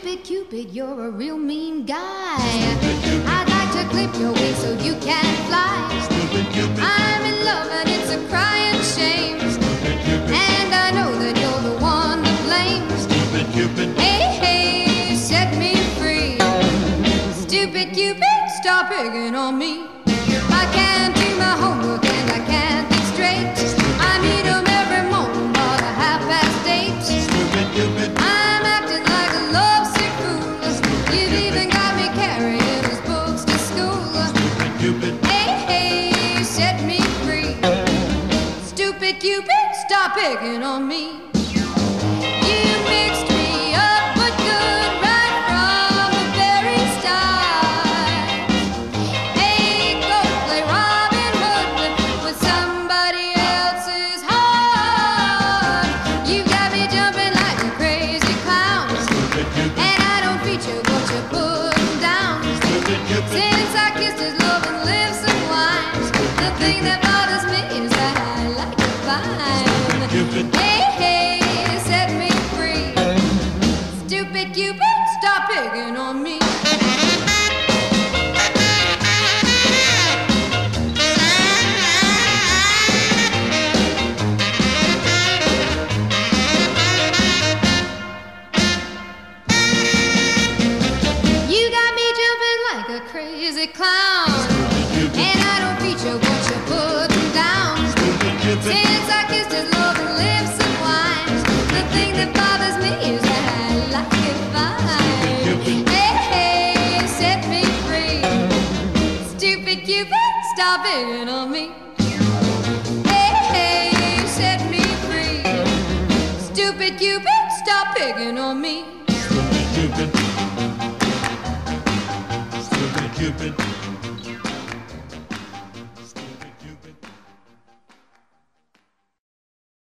Stupid Cupid, you're a real mean guy. I'd like to clip your wings so you can fly. I'm in love and it's a crying shame. And I know that you're the one to blame. Hey, hey, set me free. Stupid Cupid, stop picking on me. I can't do my homework Cupid, stop picking on me. You mixed Since I don't feature wash your foot and downs I kissed his loving lips and wine, the thing that Stupid Cupid, stop it on me. Hey, hey, set me free. Stupid Cupid, stop picking on me. Stupid Cupid. Stupid Cupid.